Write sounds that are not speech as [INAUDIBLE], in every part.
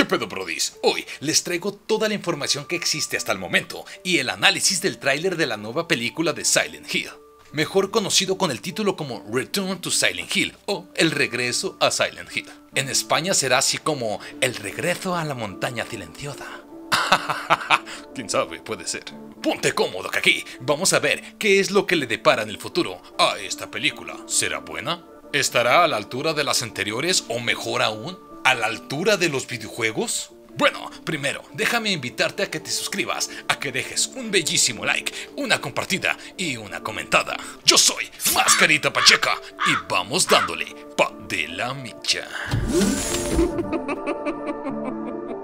¿Qué pedo, brodis? Hoy les traigo toda la información que existe hasta el momento y el análisis del tráiler de la nueva película de Silent Hill, mejor conocido con el título como Return to Silent Hill o El regreso a Silent Hill. En España será así como El regreso a la montaña silenciosa. [LAUGHS] Quién sabe, puede ser. Ponte cómodo que aquí vamos a ver qué es lo que le depara en el futuro a esta película. ¿Será buena? ¿Estará a la altura de las anteriores o mejor aún? A la altura de los videojuegos? Bueno, primero, déjame invitarte a que te suscribas, a que dejes un bellísimo like, una compartida y una comentada. Yo soy Mascarita Pacheca y vamos dándole pa de la micha. [LAUGHS]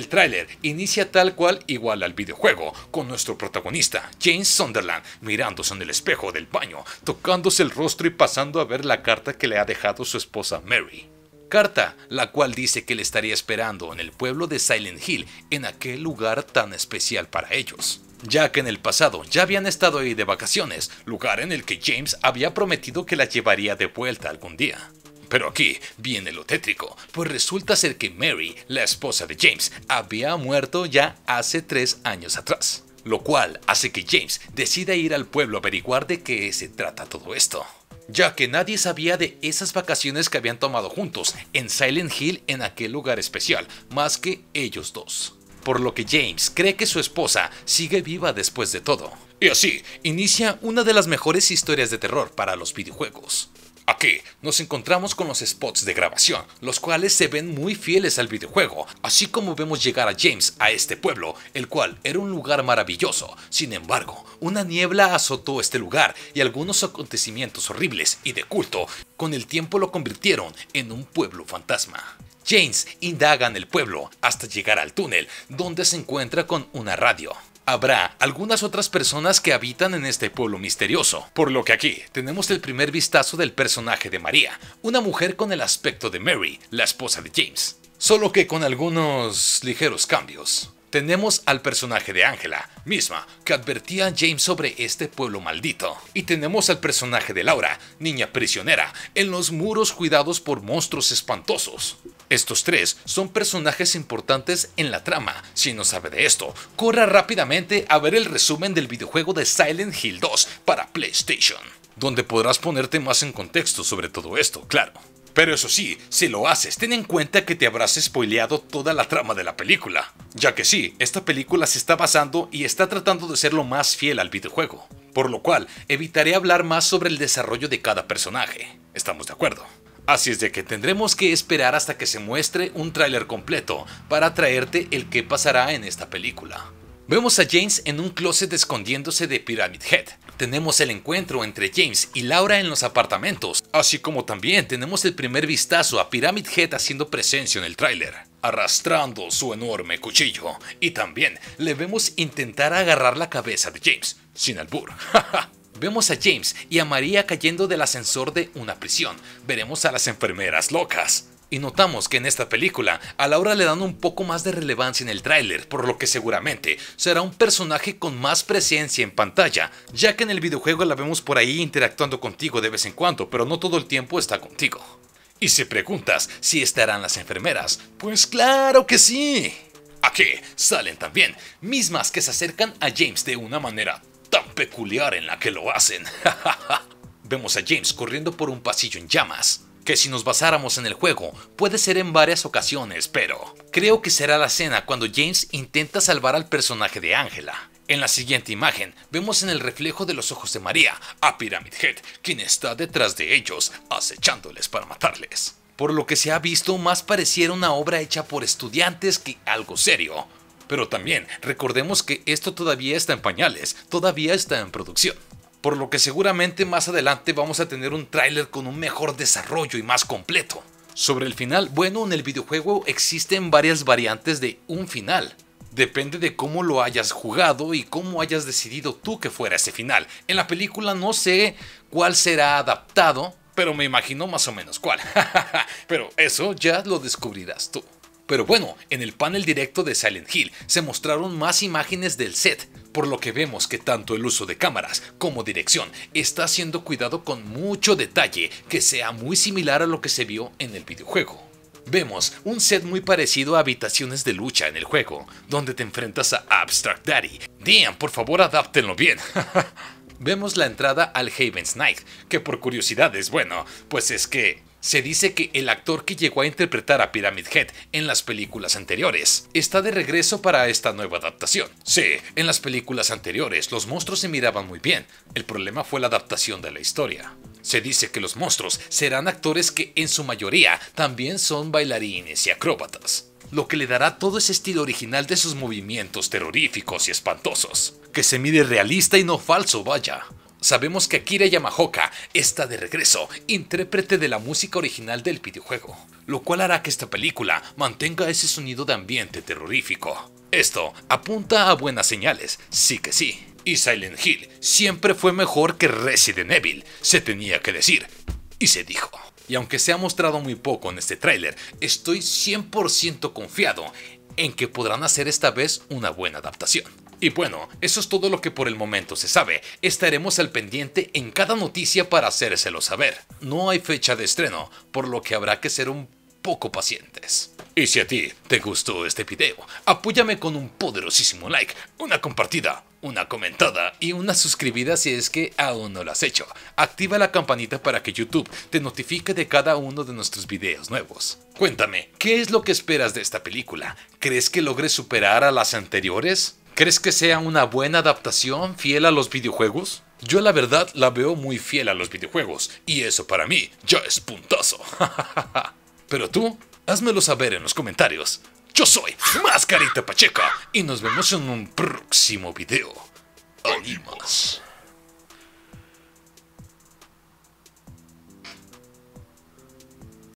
El tráiler inicia tal cual igual al videojuego, con nuestro protagonista, James Sunderland, mirándose en el espejo del baño, tocándose el rostro y pasando a ver la carta que le ha dejado su esposa Mary. Carta, la cual dice que le estaría esperando en el pueblo de Silent Hill, en aquel lugar tan especial para ellos ya que en el pasado ya habían estado ahí de vacaciones, lugar en el que James había prometido que la llevaría de vuelta algún día. Pero aquí viene lo tétrico, pues resulta ser que Mary, la esposa de James, había muerto ya hace tres años atrás. Lo cual hace que James decida ir al pueblo a averiguar de qué se trata todo esto. Ya que nadie sabía de esas vacaciones que habían tomado juntos en Silent Hill en aquel lugar especial, más que ellos dos. Por lo que James cree que su esposa sigue viva después de todo. Y así inicia una de las mejores historias de terror para los videojuegos. Aquí nos encontramos con los spots de grabación, los cuales se ven muy fieles al videojuego, así como vemos llegar a James a este pueblo, el cual era un lugar maravilloso. Sin embargo, una niebla azotó este lugar y algunos acontecimientos horribles y de culto con el tiempo lo convirtieron en un pueblo fantasma. James indaga en el pueblo hasta llegar al túnel, donde se encuentra con una radio. Habrá algunas otras personas que habitan en este pueblo misterioso, por lo que aquí tenemos el primer vistazo del personaje de María, una mujer con el aspecto de Mary, la esposa de James, solo que con algunos ligeros cambios. Tenemos al personaje de Angela, misma, que advertía a James sobre este pueblo maldito. Y tenemos al personaje de Laura, niña prisionera, en los muros cuidados por monstruos espantosos. Estos tres son personajes importantes en la trama. Si no sabe de esto, corra rápidamente a ver el resumen del videojuego de Silent Hill 2 para PlayStation, donde podrás ponerte más en contexto sobre todo esto, claro. Pero eso sí, si lo haces, ten en cuenta que te habrás spoileado toda la trama de la película. Ya que sí, esta película se está basando y está tratando de ser lo más fiel al videojuego. Por lo cual, evitaré hablar más sobre el desarrollo de cada personaje. ¿Estamos de acuerdo? Así es de que tendremos que esperar hasta que se muestre un tráiler completo para traerte el que pasará en esta película. Vemos a James en un closet escondiéndose de Pyramid Head, tenemos el encuentro entre James y Laura en los apartamentos, así como también tenemos el primer vistazo a Pyramid Head haciendo presencia en el tráiler, arrastrando su enorme cuchillo, y también le vemos intentar agarrar la cabeza de James, sin albur. [LAUGHS] Vemos a James y a María cayendo del ascensor de una prisión. Veremos a las enfermeras locas. Y notamos que en esta película a Laura le dan un poco más de relevancia en el tráiler, por lo que seguramente será un personaje con más presencia en pantalla, ya que en el videojuego la vemos por ahí interactuando contigo de vez en cuando, pero no todo el tiempo está contigo. Y si preguntas si estarán las enfermeras, pues claro que sí. Aquí salen también, mismas que se acercan a James de una manera tan peculiar en la que lo hacen. [LAUGHS] Vemos a James corriendo por un pasillo en llamas, que si nos basáramos en el juego puede ser en varias ocasiones, pero creo que será la escena cuando James intenta salvar al personaje de Angela. En la siguiente imagen vemos en el reflejo de los ojos de María a Pyramid Head, quien está detrás de ellos, acechándoles para matarles. Por lo que se ha visto más pareciera una obra hecha por estudiantes que algo serio. Pero también recordemos que esto todavía está en pañales, todavía está en producción por lo que seguramente más adelante vamos a tener un tráiler con un mejor desarrollo y más completo. Sobre el final, bueno, en el videojuego existen varias variantes de un final. Depende de cómo lo hayas jugado y cómo hayas decidido tú que fuera ese final. En la película no sé cuál será adaptado, pero me imagino más o menos cuál. [LAUGHS] pero eso ya lo descubrirás tú. Pero bueno, en el panel directo de Silent Hill se mostraron más imágenes del set, por lo que vemos que tanto el uso de cámaras como dirección está siendo cuidado con mucho detalle que sea muy similar a lo que se vio en el videojuego. Vemos un set muy parecido a habitaciones de lucha en el juego, donde te enfrentas a Abstract Daddy. Damn, por favor adáptenlo bien. [LAUGHS] Vemos la entrada al Haven's Night, que por curiosidad es bueno, pues es que se dice que el actor que llegó a interpretar a Pyramid Head en las películas anteriores está de regreso para esta nueva adaptación. Sí, en las películas anteriores los monstruos se miraban muy bien, el problema fue la adaptación de la historia. Se dice que los monstruos serán actores que en su mayoría también son bailarines y acróbatas, lo que le dará todo ese estilo original de sus movimientos terroríficos y espantosos, que se mire realista y no falso, vaya. Sabemos que Akira Yamaoka está de regreso, intérprete de la música original del videojuego, lo cual hará que esta película mantenga ese sonido de ambiente terrorífico. Esto apunta a buenas señales, sí que sí. Y Silent Hill siempre fue mejor que Resident Evil, se tenía que decir. Y se dijo. Y aunque se ha mostrado muy poco en este tráiler, estoy 100% confiado en que podrán hacer esta vez una buena adaptación. Y bueno, eso es todo lo que por el momento se sabe. Estaremos al pendiente en cada noticia para hacérselo saber. No hay fecha de estreno, por lo que habrá que ser un poco pacientes. Y si a ti te gustó este video, apóyame con un poderosísimo like, una compartida, una comentada y una suscribida si es que aún no lo has hecho. Activa la campanita para que YouTube te notifique de cada uno de nuestros videos nuevos. Cuéntame, ¿qué es lo que esperas de esta película? ¿Crees que logre superar a las anteriores? ¿Crees que sea una buena adaptación fiel a los videojuegos? Yo la verdad la veo muy fiel a los videojuegos, y eso para mí ya es puntazo. [LAUGHS] Pero tú, házmelo saber en los comentarios. Yo soy Mascarita Pacheca y nos vemos en un próximo video. Animas.